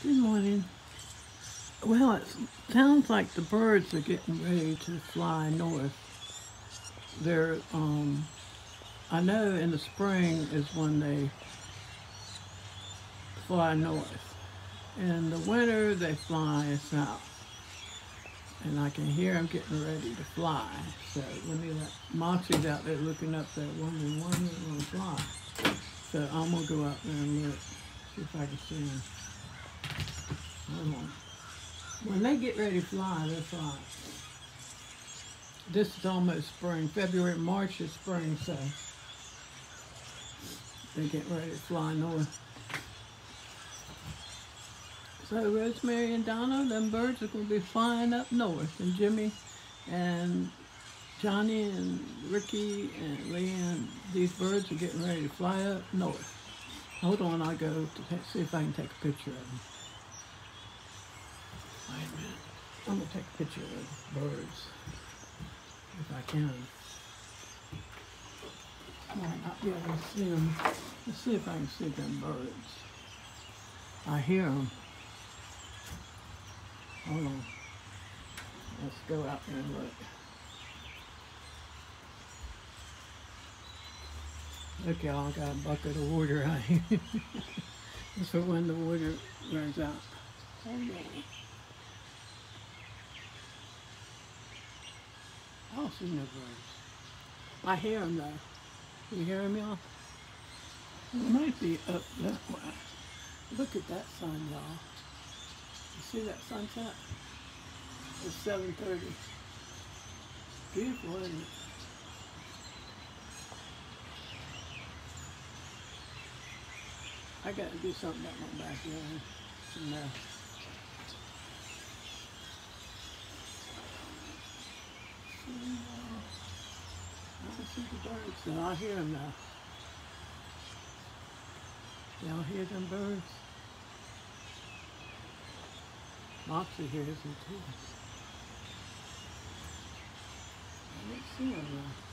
Good morning. Well, it sounds like the birds are getting ready to fly north. They're, um, I know in the spring is when they fly north. In the winter, they fly south. And I can hear them getting ready to fly. So let me let Moxie's out there looking up there, wondering when they're going to fly. So I'm going to go out there and look, see if I can see them. When they get ready to fly, they fly. This is almost spring. February, March is spring, so they get ready to fly north. So Rosemary and Donna, them birds are going to be flying up north, and Jimmy and Johnny and Ricky and Leanne, these birds are getting ready to fly up north. Hold on, I'll go to see if I can take a picture of them. Wait a minute. I'm gonna take a picture of birds if I can. Might not be able to see them. Let's see if I can see them birds. I hear them. Hold on. Let's go out there and look. Look, y'all, I got a bucket of water out here. so when the water runs out. Oh, I don't see no birds. I hear them though. You hear them, y'all? It might be up that way. Look at that sun, y'all. You see that sunset? It's 7.30. Beautiful, isn't it? I gotta do something about my backyard. No. Uh, uh, I can see the birds, and I hear them now. Y'all hear them birds? Moxie hears them too. I don't see them now.